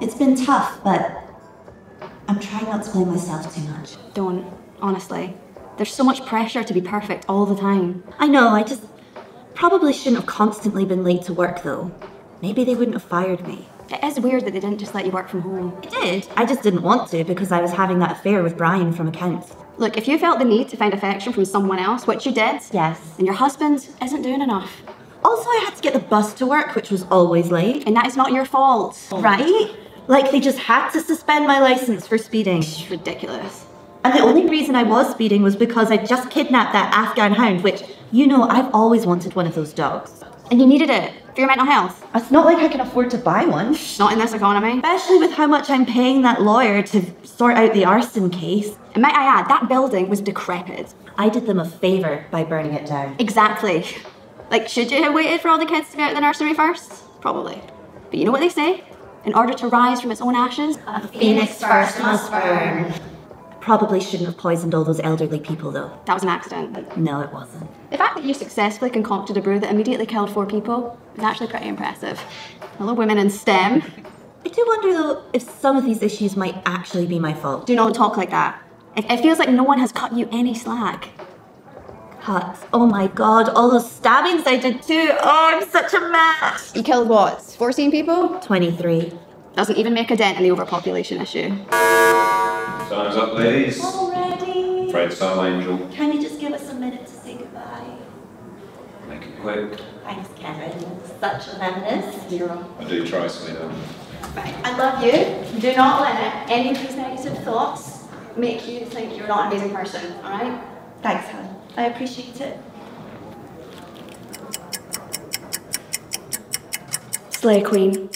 It's been tough, but I'm trying not to blame myself too much. Don't, honestly. There's so much pressure to be perfect all the time. I know, I just probably shouldn't have constantly been late to work though. Maybe they wouldn't have fired me. It is weird that they didn't just let you work from home. It did. I just didn't want to because I was having that affair with Brian from accounts. Look, if you felt the need to find affection from someone else, which you did, Yes. and your husband isn't doing enough, Also, I had to get the bus to work, which was always late. and that is not your fault. Right? Like they just had to suspend my license for speeding. It's ridiculous. And the only reason I was speeding was because I just kidnapped that Afghan hound, which, you know, I've always wanted one of those dogs. And you needed it for your mental health. It's not like I can afford to buy one. Not in this economy. Especially with how much I'm paying that lawyer to sort out the arson case. And might I add, that building was decrepit. I did them a favour by burning it down. Exactly. Like, should you have waited for all the kids to be out of the nursery first? Probably. But you know what they say? In order to rise from its own ashes, A phoenix first must burn. Probably shouldn't have poisoned all those elderly people, though. that was an accident. No, it wasn't. The fact that you successfully concocted a brew that immediately killed four people is actually pretty impressive. Hello, women in STEM. I do wonder, though, if some of these issues might actually be my fault. Do not talk like that. It, it feels like no one has cut you any slack. Cuts. Oh my god, all those stabbings I did too. Oh, I'm such a mess. You killed what? 14 people? 23. Doesn't even make a dent in the overpopulation issue. Time's up, ladies. Already? Afraid so, Angel. Can you just give us a minute to say goodbye? Make it quick. Thanks, Karen. Such a menace. Zero. I do try, sweetheart. Right. I love you. Do not let any of these negative thoughts make you think you're not an amazing person, alright? Thanks, hon. I appreciate it. Slay Queen.